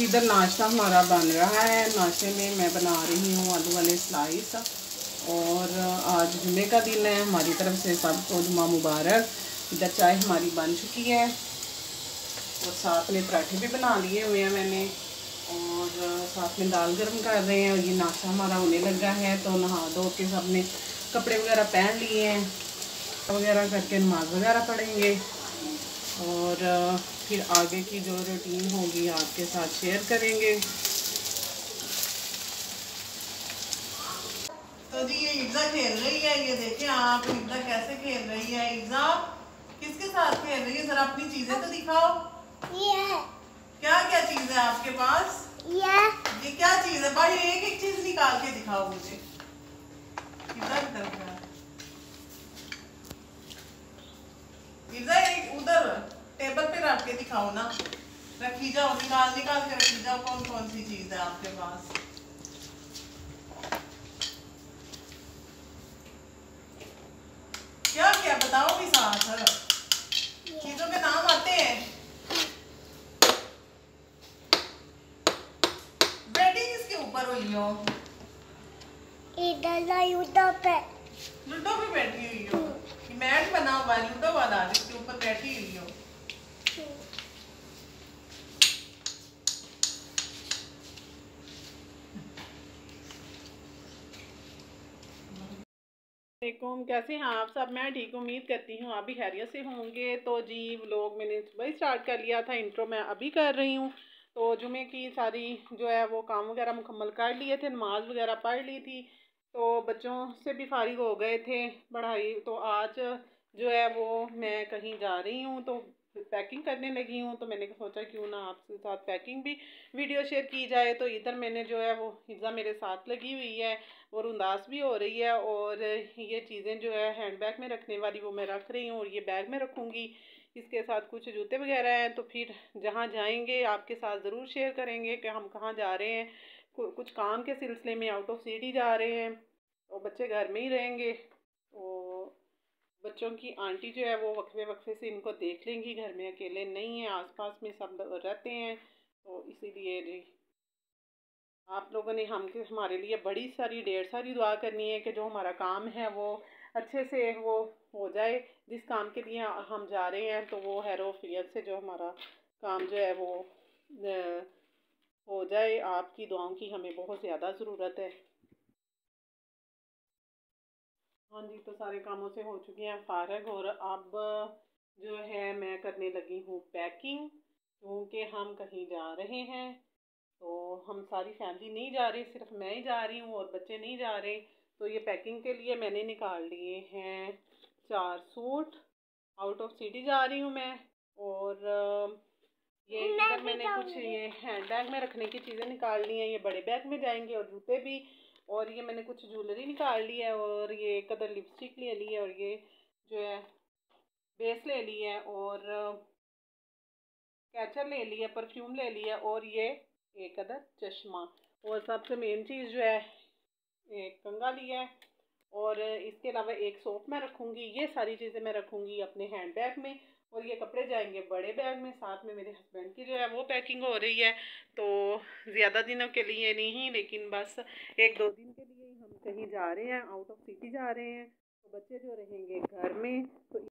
जी, इधर नाश्ता हमारा बन रहा है। नाश्ते में मैं बना रही हूँ आलू वाले स्लाइस और आज जुमे का दिन है। हमारी तरफ़ से सबको जुमा मुबारक। इधर चाय हमारी बन चुकी है। और साथ में पराठे भी बना लिए हुए हैं मैंने। और साथ में दाल गर्म कर रहे हैं। और ये नाश्ता हमारा होने लगा है। तो नहा धो के सबने कपड़े वगैरह पहन लिए हैं। वगैरह करके नमाज़ वगैरह पढ़ेंगे। और फिर आगे की जो रूटीन होगी आपके साथ शेयर करेंगे। तो जी ये इब्जा खेल रही है ये देखें आप इब्जा कैसे खेल रही है। इब्जा किसके साथ खेल रही है? जरा अपनी चीज़ें तो दिखाओ। ये क्या क्या चीज़ है आपके पास? ये। ये क्या चीज़ है? भाई एक एक चीज़ निकाल के दिखाओ मुझे। इब्जा की तरफ़ जा। इब्जा एक उधर टेबल पे रख के दिखाओ ना? रखी जाओ निकाल निकाल के रखी जाओ कौन कौन सी चीज़ है आपके पास? क्या क्या बताओ भी साथ चीज़ों के नाम आते हैं। बैटिंग इसके ऊपर हुई हो? इधर उधर पे। लूडो भी बैठी हुई हो? मैट बना हुआ है लूडो वाला जिसके ऊपर बैठी हुई हो। कैसे हैं आप सब? मैं ठीक, उम्मीद करती हूँ आप भी खैरियत से होंगे। तो जी व्लॉग मैंने सुबह स्टार्ट कर लिया था इंट्रो मैं अभी कर रही हूँ। तो जुमे की सारी जो है, वो काम वगैरह मुकम्मल कर लिए थे, नमाज़ वगैरह पढ़ ली थी। तो बच्चों से भी फारिग हो गए थे पढ़ाई। तो आज जो है, वो मैं कहीं जा रही हूँ तो पैकिंग करने लगी हूँ तो मैंने सोचा क्यों ना आपके साथ पैकिंग भी वीडियो शेयर की जाए। तो इधर मैंने जो है वो हिज़ा मेरे साथ लगी हुई है, और उदास भी हो रही है, और ये चीज़ें जो है हैंड बैग में रखने वाली वो मैं रख रही हूँ, और ये बैग में रखूँगी। इसके साथ कुछ जूते वगैरह हैं तो फिर जहाँ जाएँगे, आपके साथ ज़रूर शेयर करेंगे कि हम कहाँ जा रहे हैं। कुछ काम के सिलसिले में आउट ऑफ़ सिटी जा रहे हैं, और बच्चे घर में ही रहेंगे तो बच्चों की आंटी जो है वो वक्फे वक्फे से इनको देख लेंगी, घर में अकेले नहीं है, आसपास में सब रहते हैं तो इसीलिए जी। आप लोगों ने हम हमारे लिए बड़ी सारी, ढेर सारी दुआ करनी है कि जो हमारा काम है वो अच्छे से वो हो जाए। जिस काम के लिए हम जा रहे हैं तो वो हैरोफियत से जो हमारा काम जो है वो हो जाए। आपकी दुआओं की हमें बहुत ज़्यादा ज़रूरत है। हाँ जी तो सारे कामों से हो चुके हैं फारग और अब जो है मैं करने लगी हूँ पैकिंग क्योंकि हम कहीं जा रहे हैं। तो हम सारी फैमिली नहीं जा रही सिर्फ़ मैं ही जा रही हूँ और बच्चे नहीं जा रहे। तो ये पैकिंग के लिए मैंने निकाल लिए हैं चार सूट। आउट ऑफ़ सिटी जा रही हूँ मैं और ये इधर मैंने कुछ ये हैंड बैग में रखने की चीज़ें निकाल ली हैं। ये बड़े बैग में जाएँगे और जूते भी और ये मैंने कुछ ज्वेलरी निकाल ली है और ये कदर लिपस्टिक ले ली है और ये जो है बेस ले ली है और कैचर ले लिया परफ्यूम ले लिया और ये एक अदर चश्मा। और सबसे मेन चीज़ जो है एक कंगा लिया है। और इसके अलावा एक सोप मैं रखूँगी, ये सारी चीज़ें मैं रखूँगी अपने हैंड बैग में और ये कपड़े जाएँगे बड़े बैग में, साथ में मेरे हस्बैंड की जो है वो पैकिंग हो रही है। तो ज़्यादा दिनों के लिए नहीं, लेकिन बस एक दो दिन के लिए हम कहीं जा रहे हैं आउट ऑफ़ सिटी जा रहे हैं। तो बच्चे जो रहेंगे घर में तो